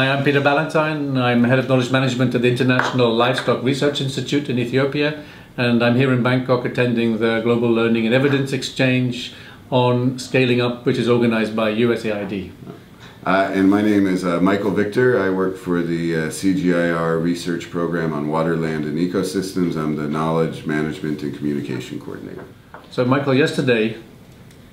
Hi, I'm Peter Ballantyne. I'm head of knowledge management at the International Livestock Research Institute in Ethiopia, and I'm here in Bangkok attending the Global Learning and Evidence Exchange on Scaling Up, which is organized by USAID. Uh, and my name is uh, Michael Victor. I work for the uh, CGIAR research program on water, land, and ecosystems. I'm the knowledge management and communication coordinator. So, Michael, yesterday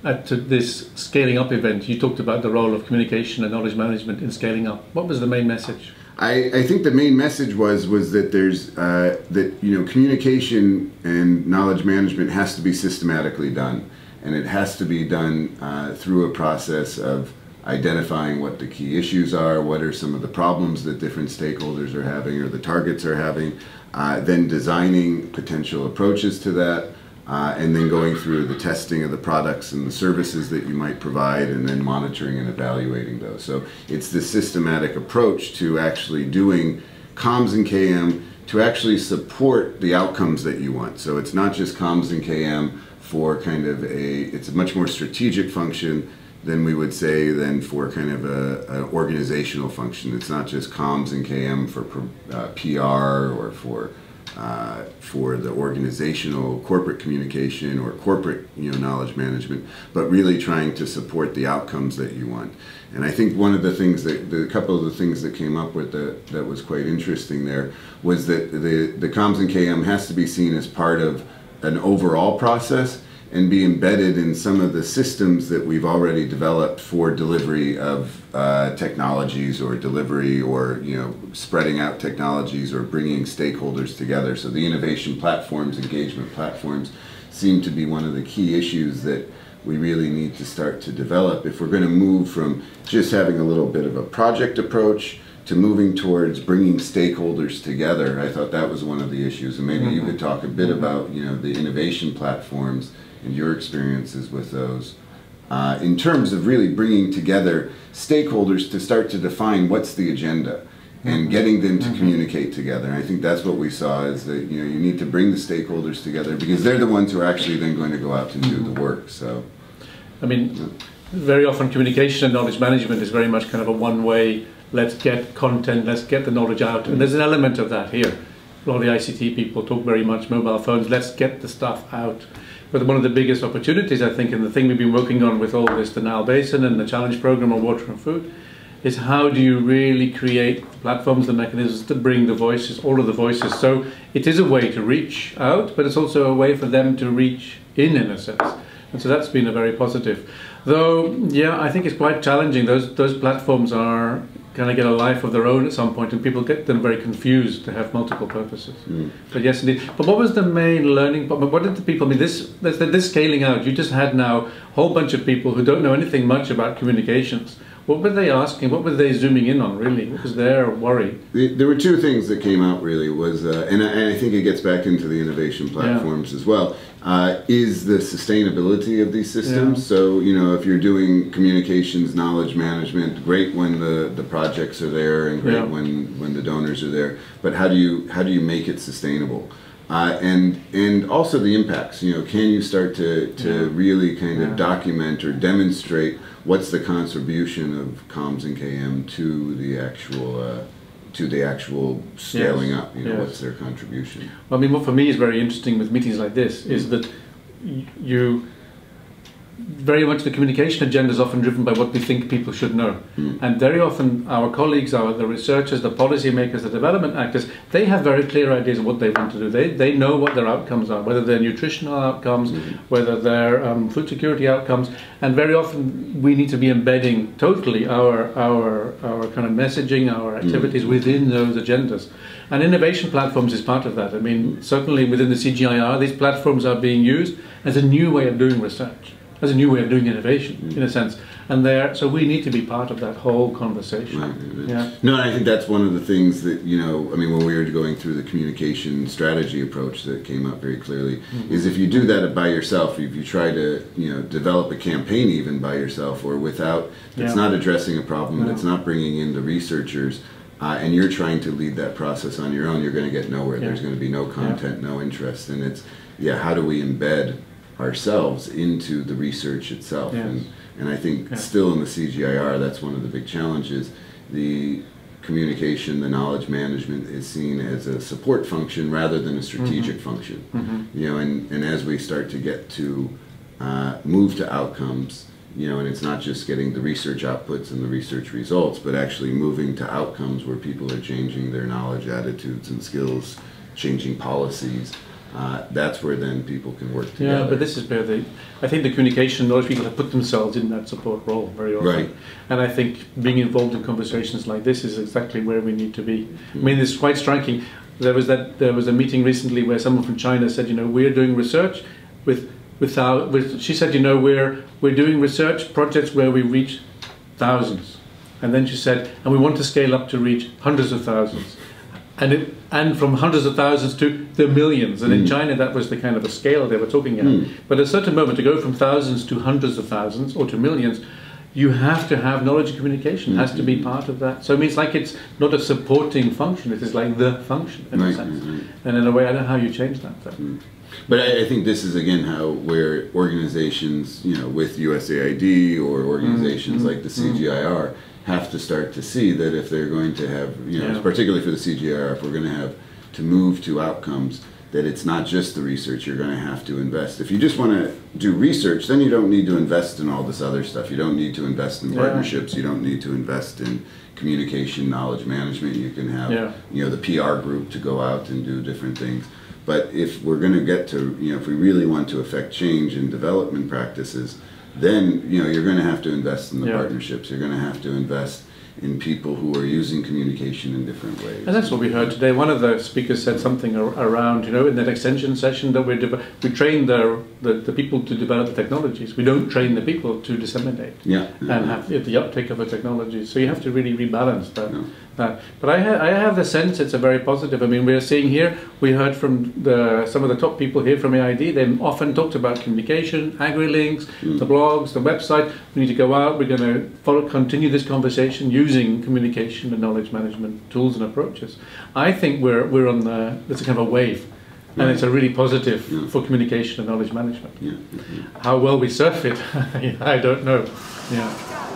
at this scaling up event, you talked about the role of communication and knowledge management in scaling up. What was the main message? I, I think the main message was was that there's uh, that you know communication and knowledge management has to be systematically done, and it has to be done uh, through a process of identifying what the key issues are, what are some of the problems that different stakeholders are having or the targets are having, uh, then designing potential approaches to that, uh, and then going through the testing of the products and the services that you might provide and then monitoring and evaluating those. So it's the systematic approach to actually doing comms and KM to actually support the outcomes that you want. So it's not just comms and KM for kind of a, it's a much more strategic function than we would say than for kind of a, an organizational function. It's not just comms and KM for uh, PR or for uh, for the organizational corporate communication or corporate you know knowledge management, but really trying to support the outcomes that you want. And I think one of the things that the couple of the things that came up with that that was quite interesting there was that the the comms and KM has to be seen as part of an overall process and be embedded in some of the systems that we've already developed for delivery of uh, technologies or delivery or you know spreading out technologies or bringing stakeholders together. So the innovation platforms, engagement platforms, seem to be one of the key issues that we really need to start to develop if we're going to move from just having a little bit of a project approach to moving towards bringing stakeholders together. I thought that was one of the issues, and maybe mm -hmm. you mm-hmm. could talk a bit mm -hmm. about you know the innovation platforms and your experiences with those uh, in terms of really bringing together stakeholders to start to define what's the agenda and mm-hmm. getting them to mm-hmm. communicate together. And I think that's what we saw is that you know you need to bring the stakeholders together because they're the ones who are actually then going to go out and do the work. So, I mean, yeah. very often communication and knowledge management is very much kind of a one-way. Let's get content, let's get the knowledge out, and there's an element of that here. A lot of the ICT people talk very much mobile phones. Let's get the stuff out. But one of the biggest opportunities, I think, and the thing we've been working on with all this, the Nile Basin and the challenge program on water and food, is how do you really create platforms, the mechanisms to bring the voices, all of the voices. So it is a way to reach out, but it's also a way for them to reach in, in a sense. And so that's been a very positive. Though, yeah, I think it's quite challenging. Those those platforms are kind of get a life of their own at some point, and people get them very confused to have multiple purposes. Mm. But yes, indeed. But what was the main learning? But what did the people I mean? This, this this scaling out. You just had now a whole bunch of people who don't know anything much about communications. What were they asking? What were they zooming in on? Really, what was their worry? There were two things that came out. Really, was uh, and, I, and, I, think it gets back into the innovation platforms yeah. as well uh, is the sustainability of these systems. Yeah. So, you know, if you're doing communications, knowledge management, great when the, the projects are there and great yeah. when, when the donors are there. But how do you how do you make it sustainable? Uh, and and also the impacts. You know, can you start to to yeah. really kind of document or demonstrate what's the contribution of comms and KM to the actual uh, to the actual scaling yes. up? You know, yes. what's their contribution? Well, I mean, what for me is very interesting with meetings like this is that you very much the communication agenda is often driven by what we think people should know. Mm. And very often our colleagues, our the researchers, the policymakers, the development actors, they have very clear ideas of what they want to do. They, they know what their outcomes are, whether they're nutritional outcomes, mm. whether they're um, food security outcomes. And very often we need to be embedding totally our, our, our kind of messaging, our hmm. activities mm. within those agendas. And innovation platforms is part of that. I mean, certainly within the CGIAR, these platforms are being used as a new way of doing research as a new way of doing innovation mm. in a sense and there so we need to be part of that whole conversation right. yeah no i think that's one of the things that you know i mean when we were going through the communication strategy approach that came up very clearly mm-hmm. is if you do that by yourself if you try to you know develop a campaign even by yourself or without it's yeah. not addressing a problem no. it's not bringing in the researchers uh, and you're trying to lead that process on your own you're going to get nowhere yeah. there's going to be no content yeah. no interest and it's yeah how do we embed ourselves into the research itself. Yes. And, and I think still in the CGIAR, that's one of the big challenges. The communication, the knowledge management is seen as a support function rather than a strategic function. You know, and, and as we start to get to uh, move to outcomes, you know, and it's not just getting the research outputs and the research results, but actually moving to outcomes where people are changing their knowledge, attitudes, and skills, changing policies. Uh, that's where then people can work together. Yeah, but this is where the, I think the communication, those people have put themselves in that support role very often. Right. And I think being involved in conversations like this is exactly where we need to be. I mean, it's quite striking. There was that there was a meeting recently where someone from China said, you know, we're doing research with without with she said, you know, we're we're doing research projects where we reach thousands. And then she said, and we want to scale up to reach hundreds of thousands. And it, and from hundreds of thousands to the millions. And in hmm. China, that was the kind of a scale they were talking about. Hmm. But at a certain moment, to go from thousands to hundreds of thousands or to millions, you have to have knowledge and communication has to be hmm. part of that. So I mean, it's like it's not a supporting function; it is like the function in Right, a sense. right. And in a way, I don't know how you change that. Though. But I, I think this is again how where organizations, you know, with USAID or organizations Mm-hmm. like the mm-hmm. CGIAR have to start to see that if they're going to have, you know, Yeah. particularly for the CGIAR, if we're going to have to move to outcomes, that it's not just the research you're going to have to invest. If you just want to do research, then you don't need to invest in all this other stuff. You don't need to invest in Yeah. partnerships. You don't need to invest in communication, knowledge management. You can have, Yeah. you know, the PR group to go out and do different things. But if we're going to get to, you know, if we really want to affect change in development practices, then, you know, you're going to have to invest in the Yeah. partnerships. You're going to have to invest in people who are using communication in different ways. And that's what we heard today. One of the speakers said something ar- around, you know, in that extension session that we're deve- we train the, the the people to develop the technologies. We don't train the people to disseminate Yeah. and have the uptake of the technology. So you have to really rebalance that. Yeah. But I, ha- I have the sense it's a very positive. I mean, we're seeing here. We heard from the some of the top people here from AID. They often talked about communication, Agrilinks, hmm. the blogs, the website. We need to go out. We're going to follow, continue this conversation using communication and knowledge management tools and approaches. I think we're we're on the. It's a kind of a wave. And it's a really positive Yeah. for communication and knowledge management. Yeah. yeah, yeah. How well we surf it, I don't know. Yeah.